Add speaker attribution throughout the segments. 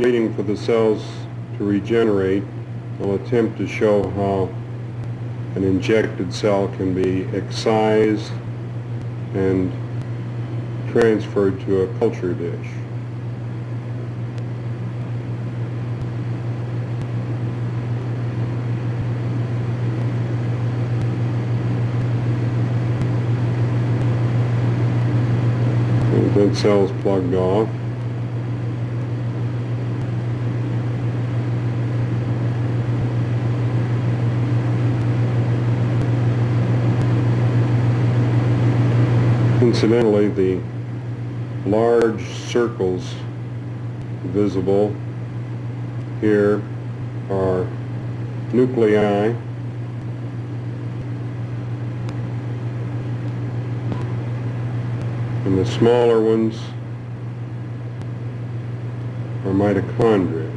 Speaker 1: waiting for the cells to regenerate, I'll attempt to show how an injected cell can be excised and transferred to a culture dish. That cell's plugged off. Incidentally, the large circles visible here are nuclei and the smaller ones are mitochondria.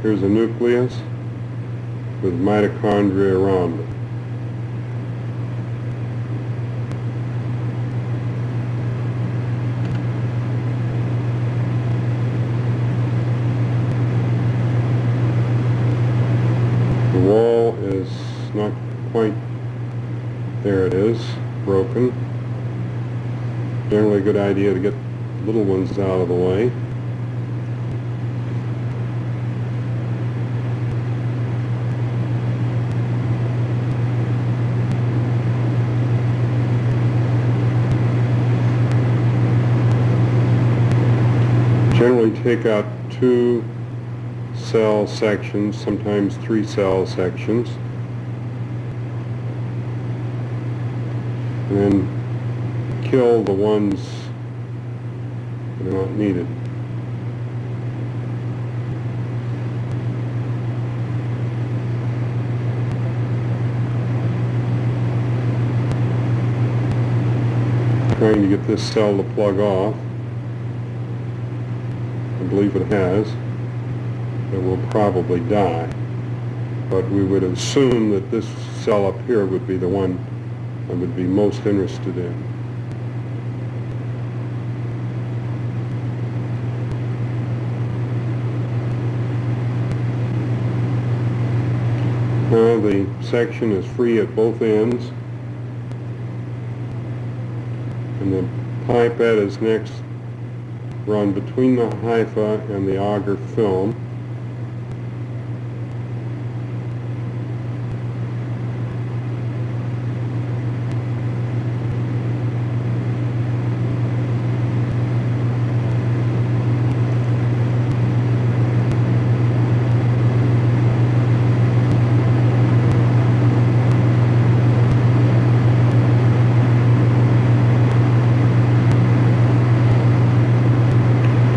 Speaker 1: Here's a nucleus with mitochondria around it. The wall is not quite, there it is, broken. Generally a good idea to get little ones out of the way. Generally take out two cell sections, sometimes three cell sections. And then kill the ones that are not needed. Trying to get this cell to plug off. I believe it has. It will probably die. But we would assume that this cell up here would be the one I would be most interested in. Now the section is free at both ends. And the pipette is next run between the hypha and the agar film.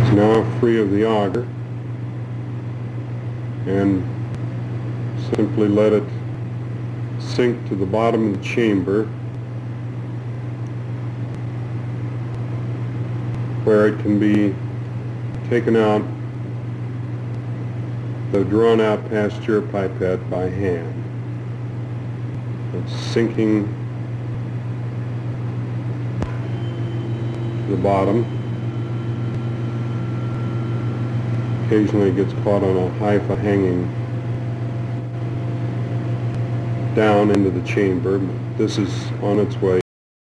Speaker 1: It's now free of the agar and simply let it sink to the bottom of the chamber where it can be taken out the drawn out pasteur pipette by hand. It's sinking to the bottom. Occasionally gets caught on a hypha hanging down into the chamber. This is on its way